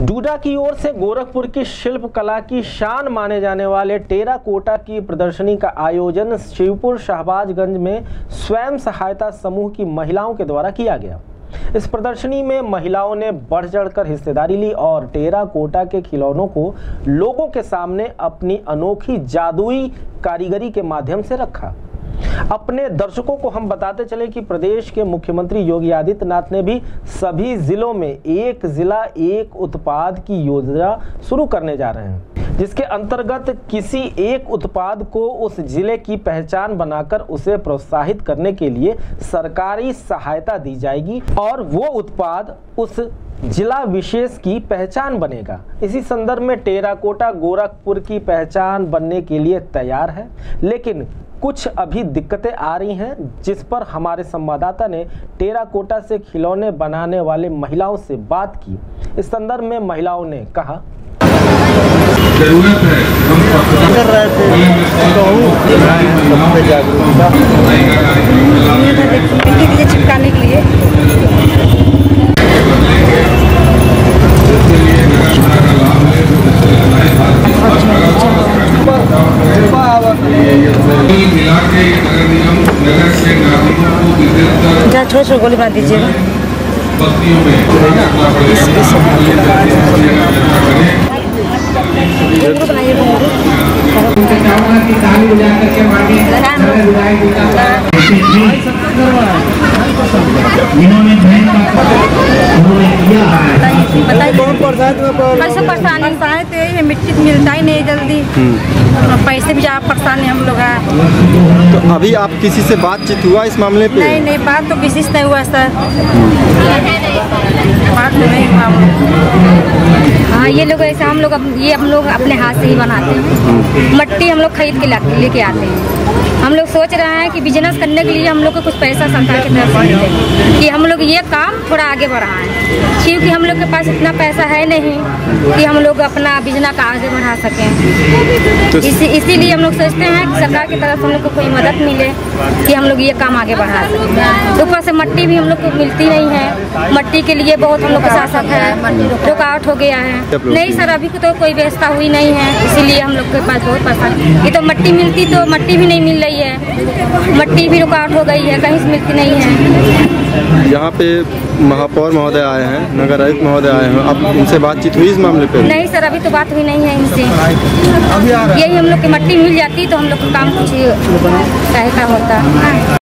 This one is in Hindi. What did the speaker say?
डूडा की ओर से गोरखपुर की शिल्प कला की शान माने जाने वाले टेरा कोटा की प्रदर्शनी का आयोजन शिवपुर शाहबाजगंज में स्वयं सहायता समूह की महिलाओं के द्वारा किया गया। इस प्रदर्शनी में महिलाओं ने बढ़ चढ़कर हिस्सेदारी ली और टेरा कोटा के खिलौनों को लोगों के सामने अपनी अनोखी जादुई कारीगरी के माध्यम से रखा। अपने दर्शकों को हम बताते चले कि प्रदेश के मुख्यमंत्री योगी आदित्यनाथ ने भी सभी जिलों में एक जिला, एक उत्पाद की योजना शुरू करने जा रहे हैं, जिसके अंतर्गत किसी एक उत्पाद को उस ज़िले की पहचान बनाकर उसे प्रोत्साहित करने के लिए सरकारी सहायता दी जाएगी और वो उत्पाद उस जिला विशेष की पहचान बनेगा। इसी संदर्भ में टेराकोटा गोरखपुर की पहचान बनने के लिए तैयार है। लेकिन कुछ अभी दिक्कतें आ रही हैं जिस पर हमारे संवाददाता ने टेराकोटा से खिलौने बनाने वाले महिलाओं से बात की। इस संदर्भ में महिलाओं ने कहा ज़रूरत है हम कर रहे थे। कहूँ सब पे जागरूकता चिपकाने के मिला के नगर निगम नगर के नागरिकों को वितरित कर जहाँ छोटे छोटे गोली बना दीजिएगा बस्तियों में करना पड़ेगा इन्होंने कैसे परेशानी परेशानी तो यही है मिट्टी तो मिलता ही नहीं जल्दी। पैसे भी ज़्यादा परेशान है हम लोग हैं। तो अभी आप किसी से बातचीत हुआ इस मामले पे? नहीं नहीं बात तो किसी से नहीं हुआ सर। बात तो नहीं हुआ। हाँ ये लोग ऐसा हम लोग ये हम लोग अपने हाथ से ही बनाते हैं। मट्टी हम लोग खरीद के लाते लेके आते हैं। हम लोग सोच रहे हैं कि बिज़नेस करने के लिए हम लोग को कुछ पैसा सरकार की तरफ़ से मिले कि हम लोग ये काम थोड़ा आगे बढ़ाएँ क्योंकि हम लोग के पास इतना पैसा है नहीं कि हम लोग अपना बिज़नेस का आगे बढ़ा सकें तो इसी इसीलिए हम लोग सोचते हैं कि सरकार की तरफ़ से हम लोग को कोई मदद मिले कि हम लोग ये काम आगे बढ़ा सकें ऊपर से मट्टी भी हम लोग को मिलती नहीं है मट्टी के लिए बहुत हम लोग का शासक है रुकावट हो गया है नहीं सर अभी तो कोई व्यवस्था हुई नहीं है इसीलिए हम लोग के पास बहुत परेशान ये तो मट्टी मिलती तो मट्टी भी नहीं मिल रही है। मट्टी भी रुकावट हो गई है कहीं से मिलती नहीं है। यहाँ पे महापौर महोदय आए हैं नगर आयुक्त महोदय आए हैं। अब उनसे बातचीत हुई इस मामले पे? नहीं सर अभी तो बात हुई नहीं है इनसे। यही हम लोग की मट्टी मिल जाती तो हम लोग का काम कुछ सहायता होता।